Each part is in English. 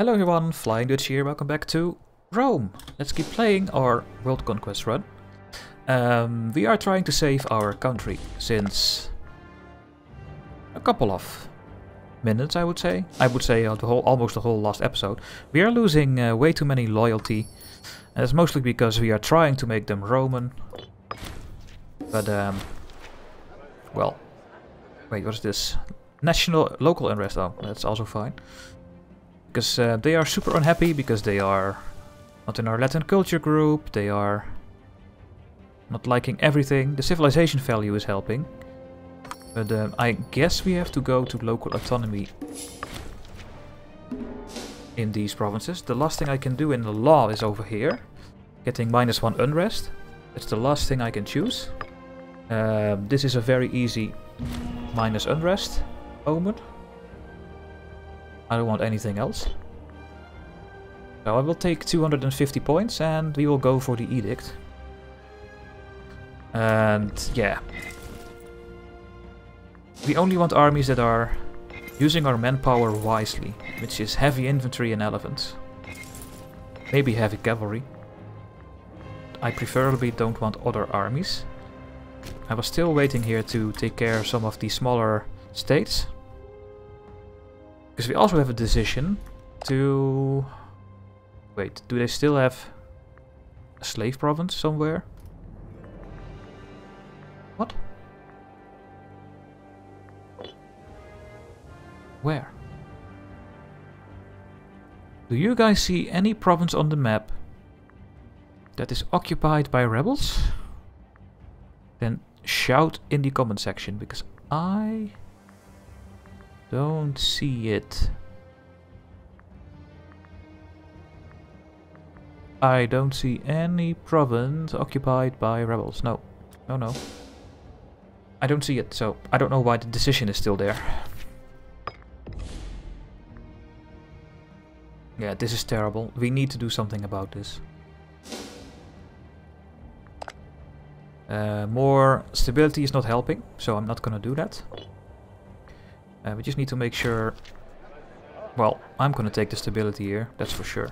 Hello everyone, FlyingDutchy here, welcome back to Rome. Let's keep playing our World Conquest run. Um, we are trying to save our country since a couple of minutes, I would say. I would say uh, the whole, almost the whole last episode. We are losing uh, way too many loyalty. And it's mostly because we are trying to make them Roman. But, um, well, wait, what is this? National, local unrest, oh, that's also fine. Because uh, they are super unhappy because they are not in our Latin culture group, they are not liking everything. The civilization value is helping. But um, I guess we have to go to local autonomy in these provinces. The last thing I can do in the law is over here. Getting minus one unrest. That's the last thing I can choose. Um, this is a very easy minus unrest omen. I don't want anything else. So I will take 250 points and we will go for the edict. And yeah. We only want armies that are using our manpower wisely, which is heavy infantry and elephants. Maybe heavy cavalry. I preferably don't want other armies. I was still waiting here to take care of some of the smaller states. Because we also have a decision to... Wait, do they still have a slave province somewhere? What? Where? Do you guys see any province on the map that is occupied by rebels? Then shout in the comment section because I don't see it. I don't see any province occupied by rebels. No. No, no. I don't see it, so I don't know why the decision is still there. Yeah, this is terrible. We need to do something about this. Uh, more stability is not helping, so I'm not gonna do that. Uh, we just need to make sure... Well, I'm gonna take the stability here, that's for sure.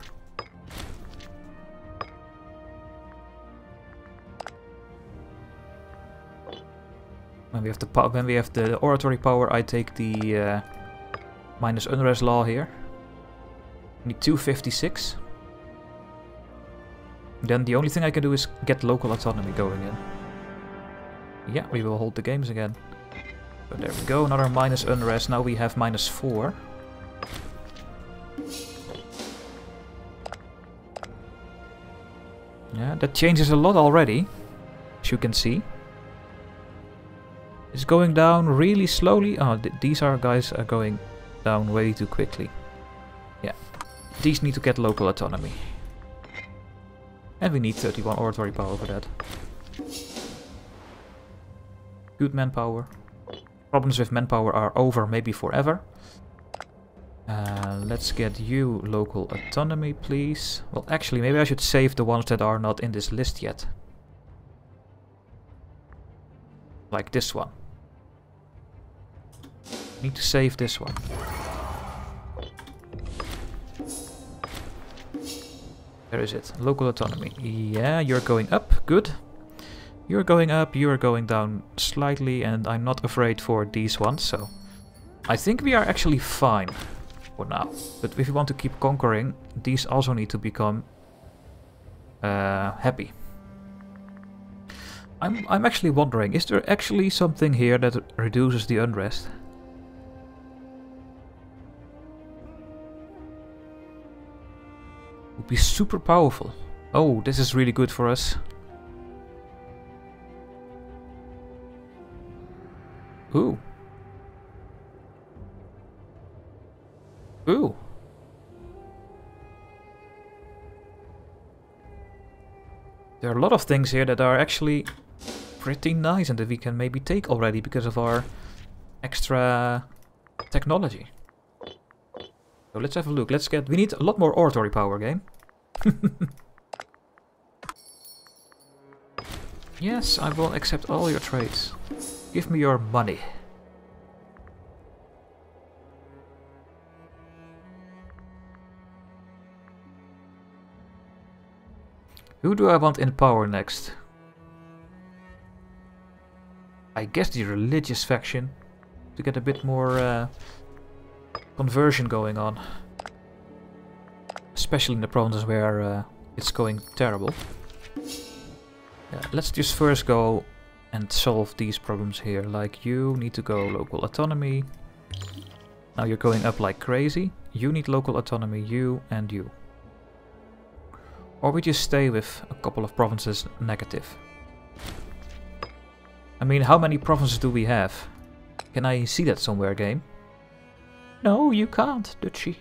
When we have the when we have the oratory power, I take the uh, minus unrest law here. Need 256. Then the only thing I can do is get local autonomy going in. Yeah, we will hold the games again. There we go, another minus unrest. Now we have minus 4. Yeah, that changes a lot already, as you can see. It's going down really slowly. Oh, th these are guys are going down way too quickly. Yeah, these need to get local autonomy. And we need 31 oratory power for that. Good manpower. Problems with manpower are over, maybe forever. Uh, let's get you local autonomy, please. Well, actually, maybe I should save the ones that are not in this list yet. Like this one. Need to save this one. Where is it? Local autonomy. Yeah, you're going up. Good. You're going up, you're going down slightly, and I'm not afraid for these ones, so... I think we are actually fine for now. But if we want to keep conquering, these also need to become uh, happy. I'm, I'm actually wondering, is there actually something here that reduces the unrest? Would be super powerful. Oh, this is really good for us. Ooh. Ooh. There are a lot of things here that are actually pretty nice and that we can maybe take already because of our extra technology. So let's have a look. Let's get... We need a lot more oratory power, game. yes, I will accept all your trades. Give me your money. Who do I want in power next? I guess the religious faction to get a bit more uh, conversion going on. Especially in the provinces where uh, it's going terrible. Yeah, let's just first go and solve these problems here. Like you need to go local autonomy. Now you're going up like crazy. You need local autonomy, you and you. Or we just stay with a couple of provinces negative. I mean, how many provinces do we have? Can I see that somewhere, game? No, you can't, Dutchy.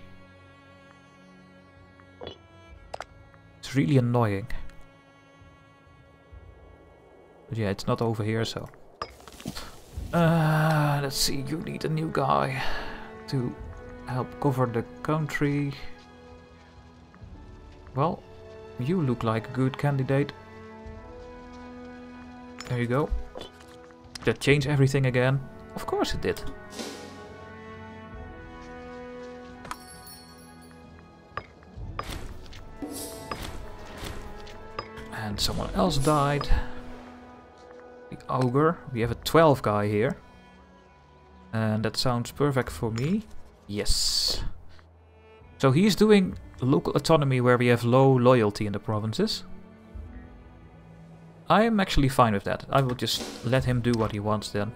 It's really annoying. But yeah, it's not over here, so... Uh, let's see, you need a new guy to help cover the country. Well, you look like a good candidate. There you go. That change everything again? Of course it did. And someone else died. Ogre. We have a 12 guy here. And that sounds perfect for me. Yes. So he's doing local autonomy where we have low loyalty in the provinces. I am actually fine with that. I will just let him do what he wants then.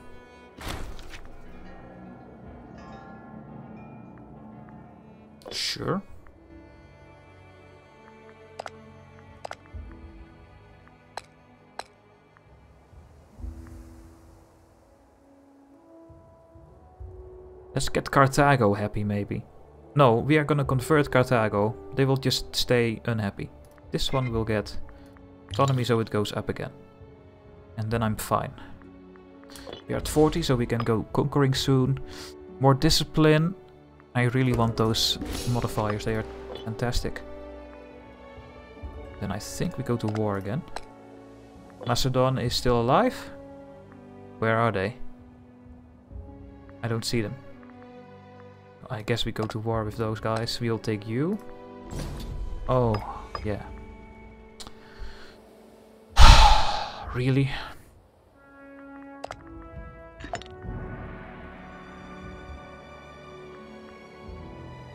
Sure. Let's get Carthago happy, maybe. No, we are gonna convert Carthago. They will just stay unhappy. This one will get autonomy so it goes up again. And then I'm fine. We are at 40, so we can go conquering soon. More discipline. I really want those modifiers. They are fantastic. Then I think we go to war again. Macedon is still alive? Where are they? I don't see them. I guess we go to war with those guys. We'll take you. Oh, yeah. really?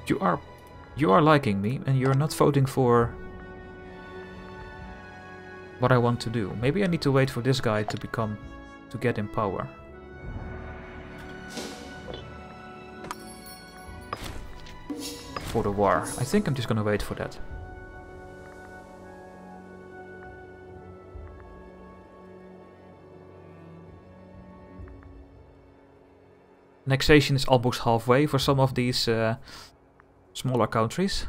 You are you are liking me and you're not voting for what I want to do. Maybe I need to wait for this guy to become to get in power. For the war. I think I'm just gonna wait for that. Annexation is almost halfway for some of these uh, smaller countries.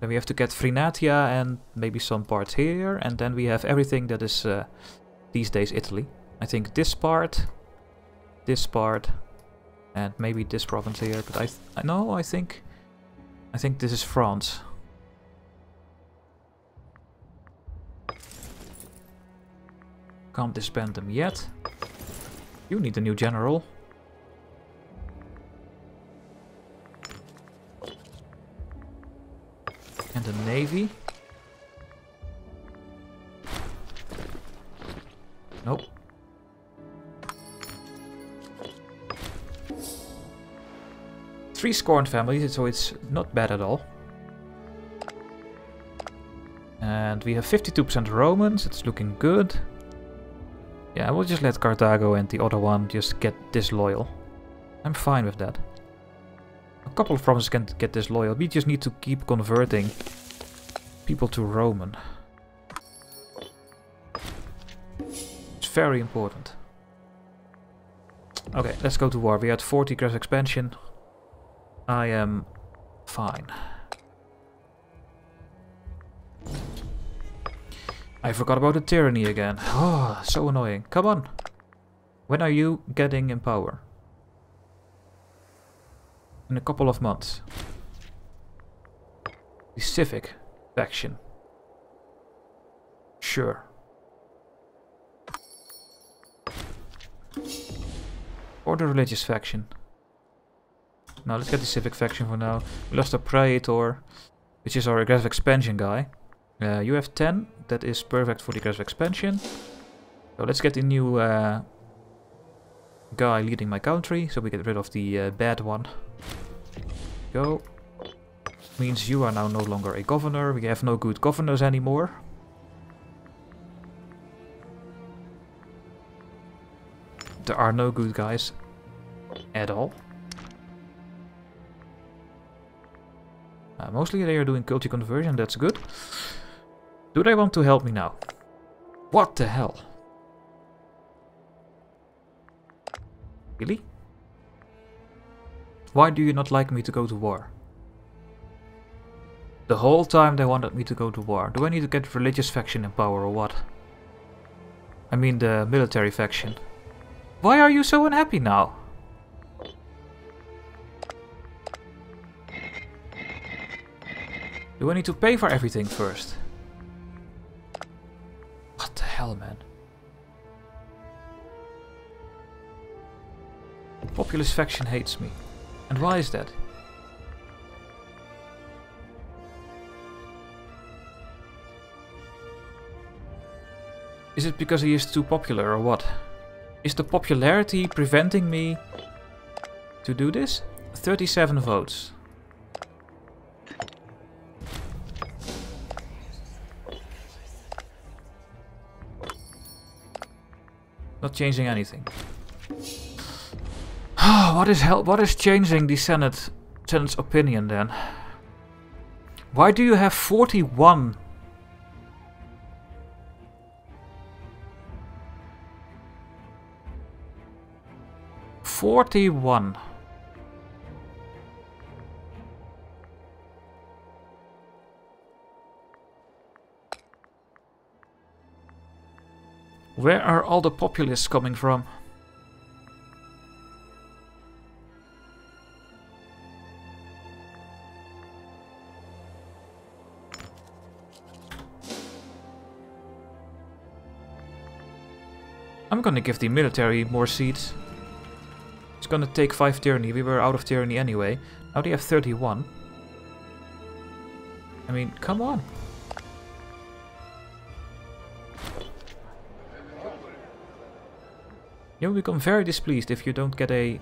Then we have to get Frinatia and maybe some parts here. And then we have everything that is uh, these days Italy. I think this part, this part, and maybe this province here. But I, I know, I think I think this is France. Can't disband them yet. You need a new general. And a navy. Nope. Three scorned families, so it's not bad at all. And we have 52% Romans, it's looking good. Yeah, we'll just let Carthago and the other one just get disloyal. I'm fine with that. A couple of provinces can get disloyal. We just need to keep converting people to Roman. It's very important. Okay, let's go to war. We had 40 aggressive expansion. I am fine. I forgot about the tyranny again. Oh, so annoying. Come on. When are you getting in power? In a couple of months. The civic faction. Sure. Or the religious faction. Now let's get the civic faction for now. We lost a Praetor, which is our aggressive expansion guy. Uh, you have 10. That is perfect for the aggressive expansion. So let's get a new uh, guy leading my country, so we get rid of the uh, bad one. Go. Means you are now no longer a governor. We have no good governors anymore. There are no good guys at all. Uh, mostly they are doing culture conversion, that's good. Do they want to help me now? What the hell? Really? Why do you not like me to go to war? The whole time they wanted me to go to war. Do I need to get religious faction in power or what? I mean the military faction. Why are you so unhappy now? Do I need to pay for everything first? What the hell, man? Populist faction hates me. And why is that? Is it because he is too popular or what? Is the popularity preventing me to do this? 37 votes. Not changing anything. what is hell? What is changing the Senate Senate's opinion then? Why do you have 41 41. Where are all the populists coming from? I'm gonna give the military more seats It's gonna take 5 tyranny. We were out of tyranny anyway. Now they have 31. I mean, come on. You'll become very displeased if you don't get a...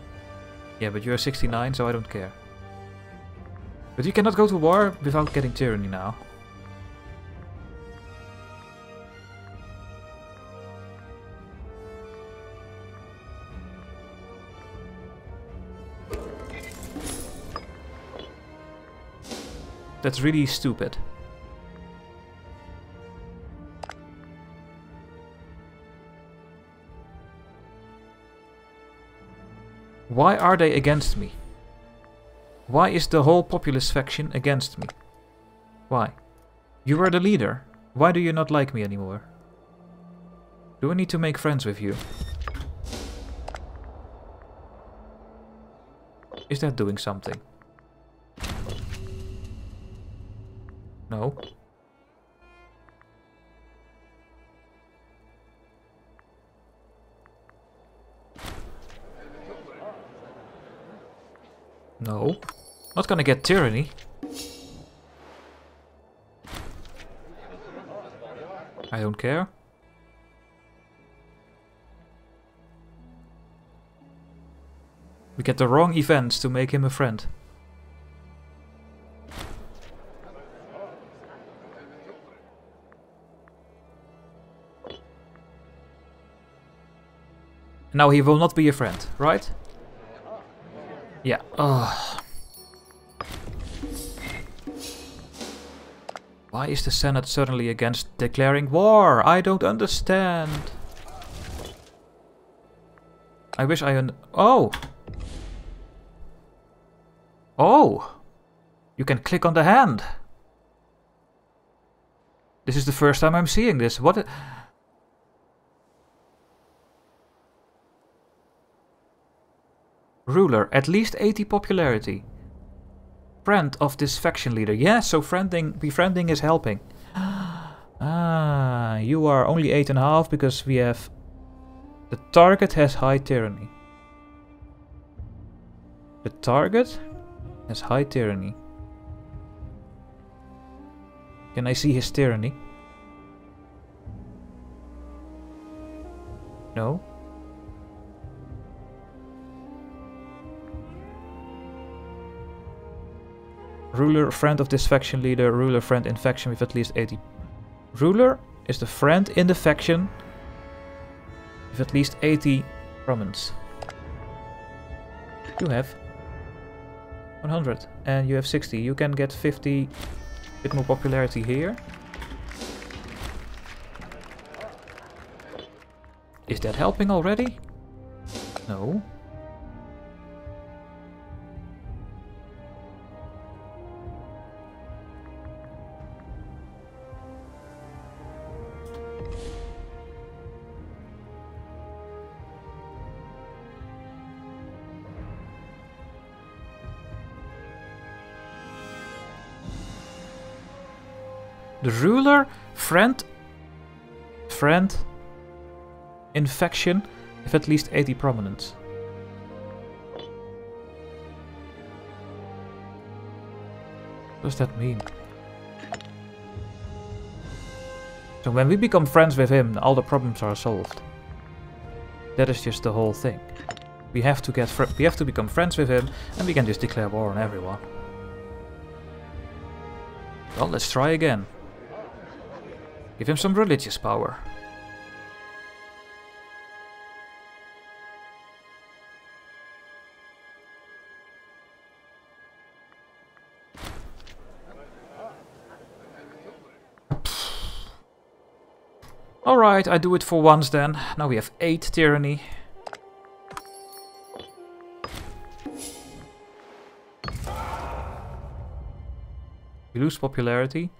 Yeah, but you're 69, so I don't care. But you cannot go to war without getting tyranny now. That's really stupid. Why are they against me? Why is the whole populist faction against me? Why? You are the leader. Why do you not like me anymore? Do I need to make friends with you? Is that doing something? No. No. Not gonna get tyranny. I don't care. We get the wrong events to make him a friend. Now he will not be a friend, right? Yeah. Ugh. Why is the Senate suddenly against declaring war? I don't understand. I wish I un- Oh! Oh! You can click on the hand. This is the first time I'm seeing this. What? Ruler, at least 80 popularity. Friend of this faction leader. Yeah, so friending, befriending is helping. ah, you are only 8.5 because we have... The target has high tyranny. The target has high tyranny. Can I see his tyranny? No? Ruler, friend of this faction leader, ruler, friend in faction with at least 80. Ruler is the friend in the faction with at least 80 prominence. You have 100 and you have 60. You can get 50 bit more popularity here. Is that helping already? No. The ruler, friend, friend, infection, with at least 80 prominence. What does that mean? So when we become friends with him, all the problems are solved. That is just the whole thing. We have to get we have to become friends with him, and we can just declare war on everyone. Well, let's try again. Give him some religious power. Alright, I do it for once then. Now we have 8 tyranny. We lose popularity.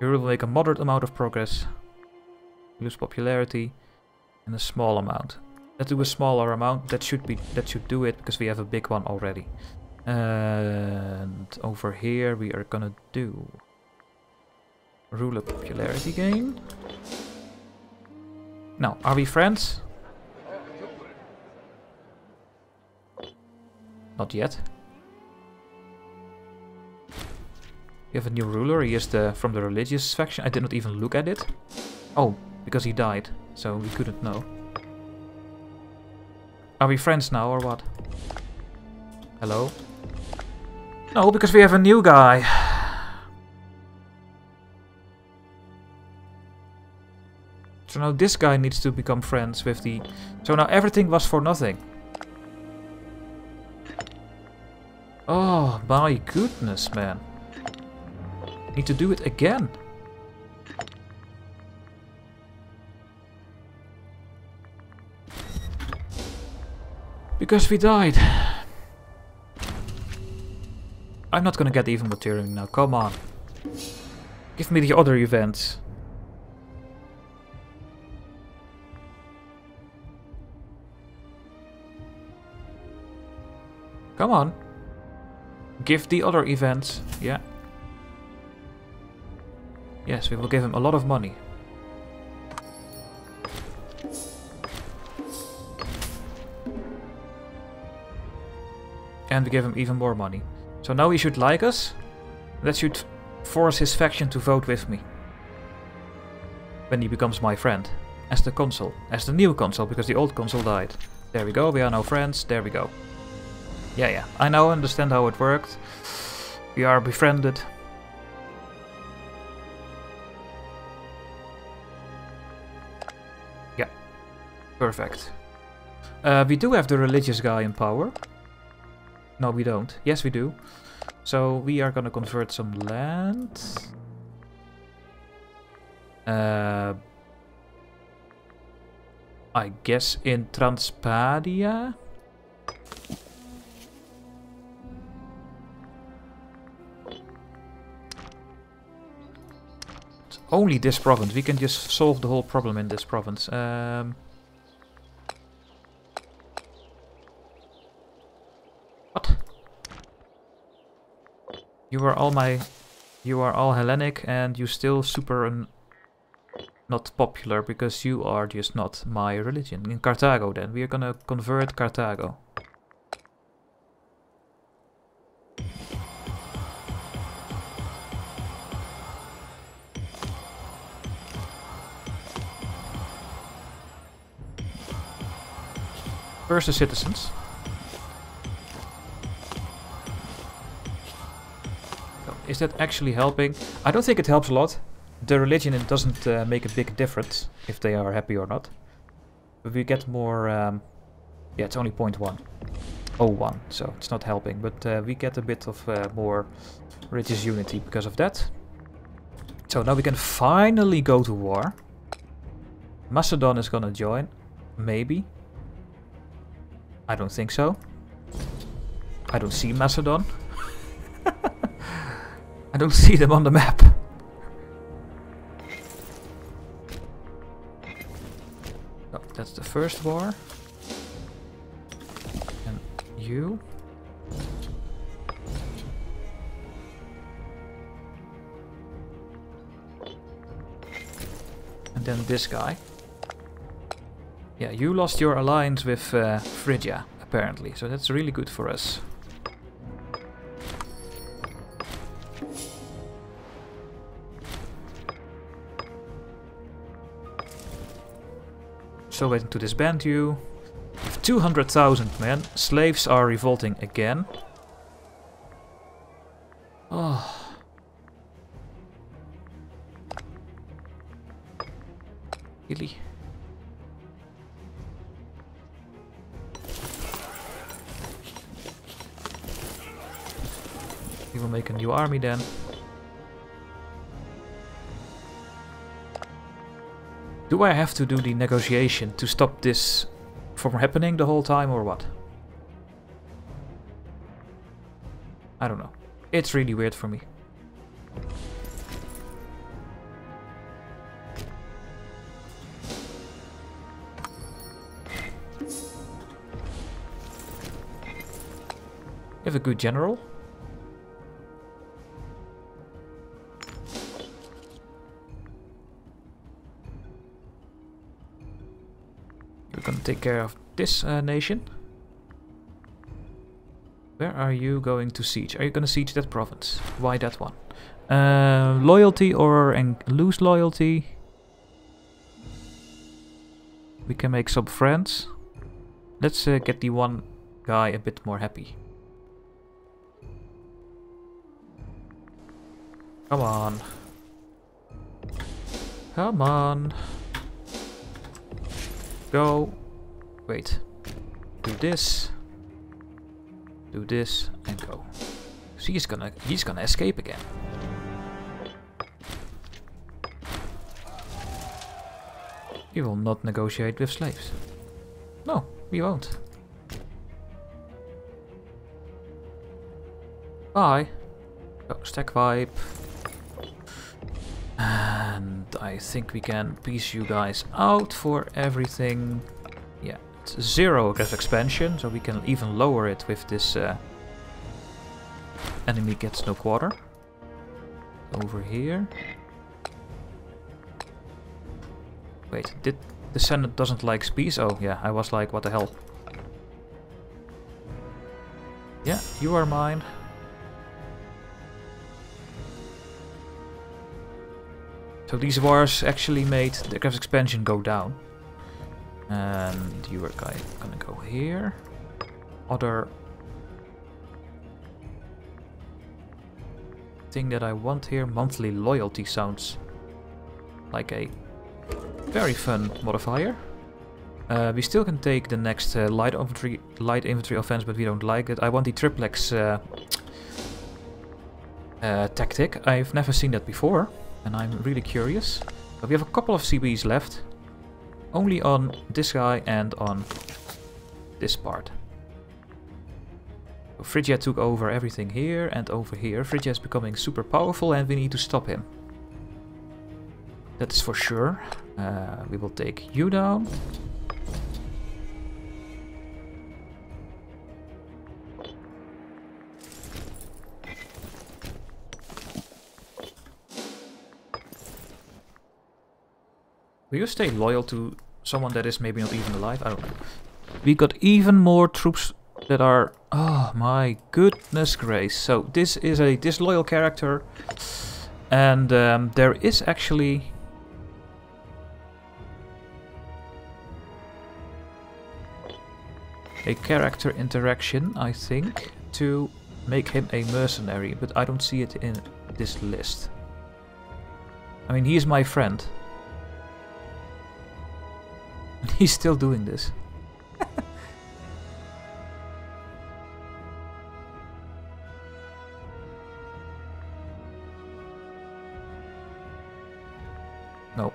You will make a moderate amount of progress. Lose popularity and a small amount. Let's do a smaller amount. That should be that should do it because we have a big one already. And over here we are gonna do ruler popularity gain. Now, are we friends? Not yet. We have a new ruler. He is the from the religious faction. I did not even look at it. Oh, because he died, so we couldn't know. Are we friends now or what? Hello? No, because we have a new guy. So now this guy needs to become friends with the... So now everything was for nothing. Oh my goodness, man. Need to do it again. Because we died. I'm not gonna get even material now, come on. Give me the other events. Come on. Give the other events. Yeah. Yes, we will give him a lot of money. And we give him even more money. So now he should like us. That should force his faction to vote with me. When he becomes my friend. As the consul. As the new consul, because the old consul died. There we go, we are now friends. There we go. Yeah, yeah. I now understand how it worked. We are befriended. Perfect. Uh, we do have the religious guy in power. No, we don't. Yes, we do. So we are gonna convert some land. Uh, I guess in Transpadia? It's only this province. We can just solve the whole problem in this province. Um, You are all my... You are all Hellenic and you still super un, not popular because you are just not my religion. In Carthago then, we are gonna convert Carthago. First the citizens. Is that actually helping? I don't think it helps a lot. The religion it doesn't uh, make a big difference if they are happy or not. But we get more... Um, yeah, it's only 0.1. 01, so it's not helping. But uh, we get a bit of uh, more religious unity because of that. So now we can finally go to war. Macedon is gonna join. Maybe. I don't think so. I don't see Macedon. I don't see them on the map. Oh, that's the first war. And you. And then this guy. Yeah, you lost your alliance with uh, Phrygia, apparently, so that's really good for us. So waiting to disband you. With 200,000 men, slaves are revolting again. Oh. Really? We will make a new army then. Do I have to do the negotiation to stop this from happening the whole time or what? I don't know. It's really weird for me. You have a good general. Take care of this uh, nation. Where are you going to siege? Are you gonna siege that province? Why that one? Uh, loyalty or and lose loyalty? We can make some friends. Let's uh, get the one guy a bit more happy. Come on. Come on. Go. Wait. Do this. Do this and go. So he's gonna he's gonna escape again. We will not negotiate with slaves. No, we won't. Bye. Go, stack wipe. And I think we can peace you guys out for everything. Zero aggressive expansion, so we can even lower it with this uh, enemy gets no quarter. Over here. Wait, did the Senate doesn't like peace? Oh yeah, I was like, what the hell? Yeah, you are mine. So these wars actually made the aggressive expansion go down. And you are gonna go here. Other thing that I want here, monthly loyalty sounds like a very fun modifier. Uh, we still can take the next uh, light infantry light infantry offense, but we don't like it. I want the triplex uh, uh tactic. I've never seen that before and I'm really curious. But we have a couple of CBs left. Only on this guy and on this part. So Phrygia took over everything here and over here. Phrygia is becoming super powerful and we need to stop him. That is for sure. Uh, we will take you down. Will you stay loyal to someone that is maybe not even alive? I don't know. We got even more troops that are... Oh my goodness grace. So this is a disloyal character. And um, there is actually... a character interaction, I think, to make him a mercenary, but I don't see it in this list. I mean, he is my friend. And he's still doing this. no.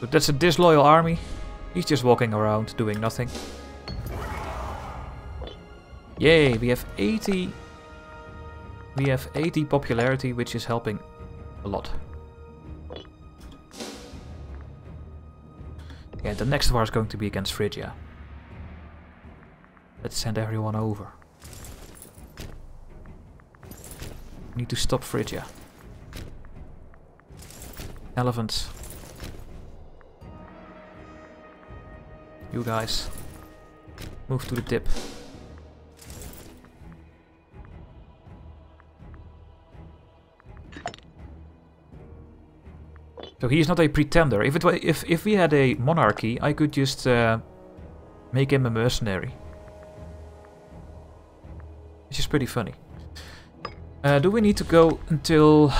But that's a disloyal army. He's just walking around doing nothing. Yay, we have 80... We have 80 popularity, which is helping a lot. The next war is going to be against Phrygia. Let's send everyone over. We need to stop Phrygia. Elephants. You guys. Move to the tip. So he is not a pretender. If it if if we had a monarchy, I could just uh, make him a mercenary. Which is pretty funny. Uh, do we need to go until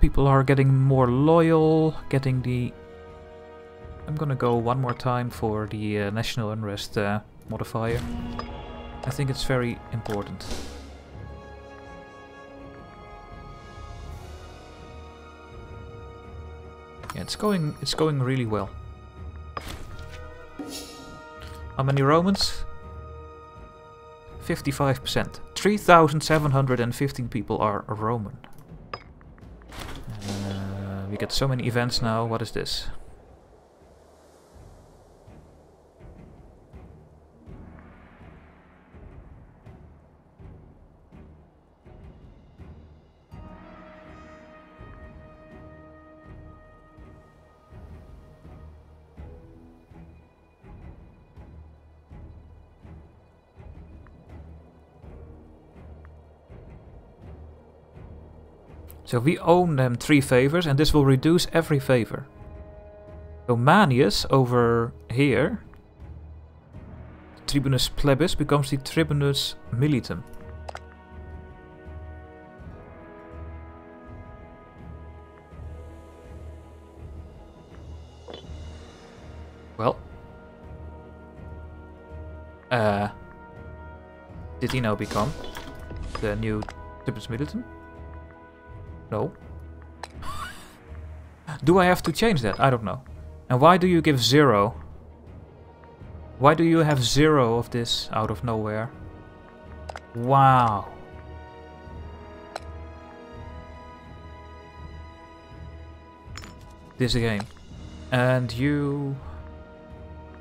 people are getting more loyal, getting the... I'm gonna go one more time for the uh, national unrest uh, modifier. I think it's very important. It's going it's going really well. How many Romans? 55%. 3,715 people are Roman. Uh, we get so many events now. What is this? So we own them three favors, and this will reduce every favor. So Manius over here, Tribunus Plebis, becomes the Tribunus Militum. Well. Uh, did he now become the new Tribunus Militum? No. do I have to change that? I don't know. And why do you give zero? Why do you have zero of this out of nowhere? Wow. This game. And you...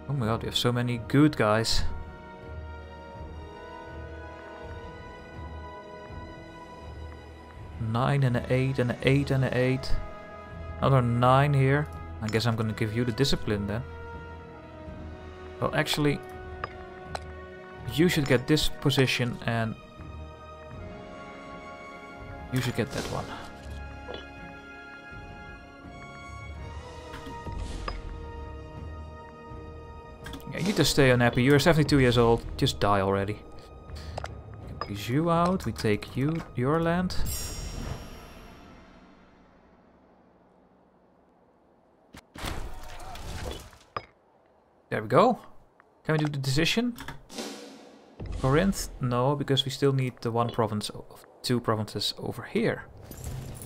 Oh my god, we have so many good guys. 9 and an 8 and an 8 and an 8. Another 9 here. I guess I'm gonna give you the discipline then. Well, actually, you should get this position and you should get that one. Yeah, you just stay unhappy. You're 72 years old. Just die already. Get you out. We take you, your land. There we go. Can we do the decision? Corinth? No, because we still need the one province, of two provinces over here.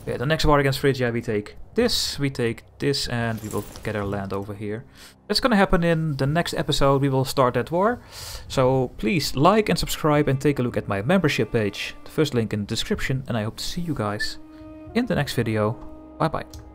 Yeah, the next war against Phrygia we take this, we take this, and we will get our land over here. That's gonna happen in the next episode, we will start that war. So please like and subscribe and take a look at my membership page. The first link in the description, and I hope to see you guys in the next video. Bye bye.